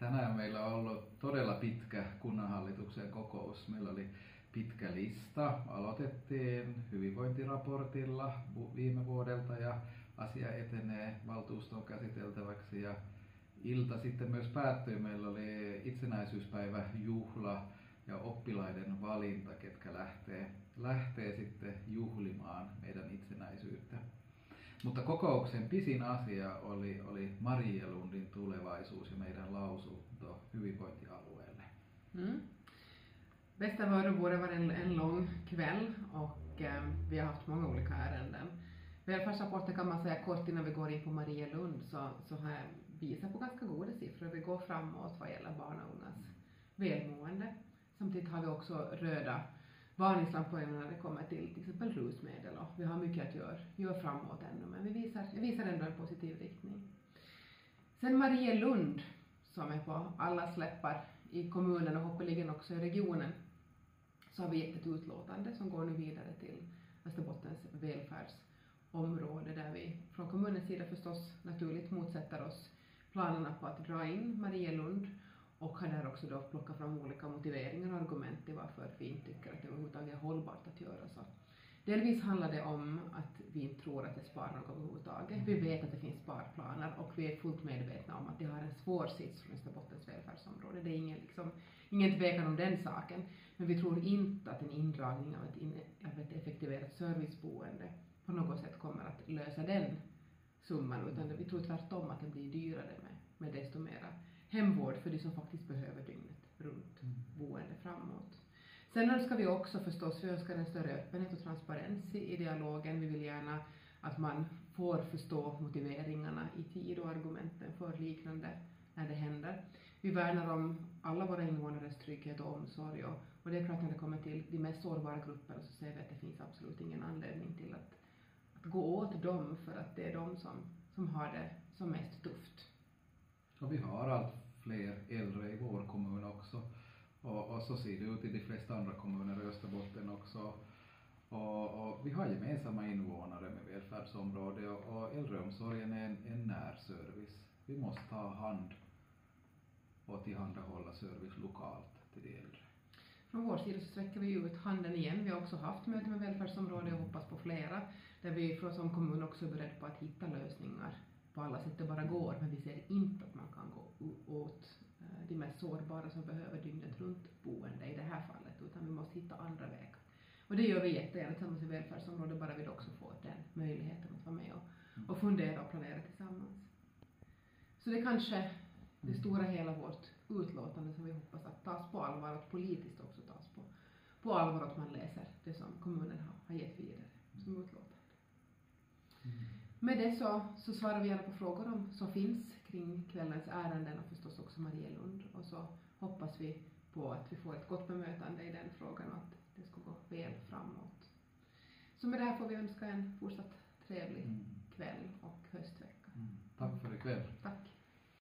Tänään meillä on ollut todella pitkä kunnanhallituksen kokous. Meillä oli pitkä lista. Aloitettiin hyvinvointiraportilla viime vuodelta ja asia etenee valtuuston käsiteltäväksi ja ilta sitten myös päättyi. Meillä oli itsenäisyyspäivä juhla ja oppilaiden valinta, ketkä lähtee, lähtee sitten juhlimaan meidän itsenäisyyttä. Mutta kokouksen pisin asia oli, oli Marielundin tulevaisuus ja meidän lausunto hyvinvointialueelle. Mm. Västervörö borde var en, en lång kväll och eh, vi har haft många olika ärenden. Välfärdsrapporten kan man säga kort innan vi går in på Marielund så, så har jag visat på ganska goda siffror. Vi går framåt vad gäller barn och ungas välmående. Samtidigt har vi också röda varningslampor när det kommer till till exempel vi har mycket att göra, gör framåt ännu men vi visar, vi visar ändå en positiv riktning. Sen Marielund som är på alla släppar i kommunen och hoppeligen också i regionen så har vi gett ett utlåtande som går nu vidare till Västerbottens välfärdsområde där vi från kommunens sida förstås naturligt motsätter oss planerna på att dra in Marielund och har där också då plockat fram olika motiveringar och argument till varför vi inte tycker att det överhuvudtaget är hållbart att göra så. Delvis handlar det om att vi inte tror att det sparar något överhuvudtaget. Vi vet att det finns sparplaner och vi är fullt medvetna om att det har en svår sits från Västerbottens välfärdsområde. Det är ingen, liksom, ingen tvekan om den saken. Men vi tror inte att en indragning av ett, in, av ett effektiverat serviceboende på något sätt kommer att lösa den summan, utan vi tror tvärtom att det blir dyrare med, med desto mera hemvård för de som faktiskt behöver dygnet runt mm. boende framåt. Sen önskar vi också förstås, vi önskar en större öppenhet och transparens i, i dialogen. Vi vill gärna att man får förstå motiveringarna i tid och argumenten för liknande när det händer. Vi värnar om alla våra invånares trygghet och omsorg och, och det är klart när det kommer till de mest sårbara grupperna så ser vi att det finns absolut ingen anledning till att, att gå åt dem för att det är de som, som har det som mest tufft. Och vi har allt fler äldre i vår kommun också. Och, så ser det ut i de flesta andra kommuner i Österbotten också. Och, och, vi har gemensamma invånare med välfärdsområde och, och äldreomsorgen är en, en närservice. Vi måste ta hand och tillhandahålla service lokalt till de äldre. Från vår sida så sträcker vi ut handen igen. Vi har också haft möte med välfärdsområdet och hoppas på flera, där vi från som kommun också är beredda på att hitta lösningar på alla sätt det bara går, men vi ser inte att man kan gå åt är sårbara som behöver dygnet runt boende i det här fallet, utan vi måste hitta andra vägar. Och det gör vi jättegärna tillsammans i välfärdsområdet, bara vi också får den möjligheten att vara med och, och fundera och planera tillsammans. Så det är kanske det stora hela vårt utlåtande som vi hoppas att tas på allvar och politiskt också tas på, på allvar att man läser det som kommunen har, har gett vidare som utlåtande. Med det så, så svarar vi gärna på frågor om, som finns kring kvällens ärenden och förstås också Marielund och så hoppas vi på att vi får ett gott bemötande i den frågan och att det ska gå väl framåt. Så med det här får vi önska en fortsatt trevlig mm. kväll och höstvecka. Mm. Tack för ikväll. Tack.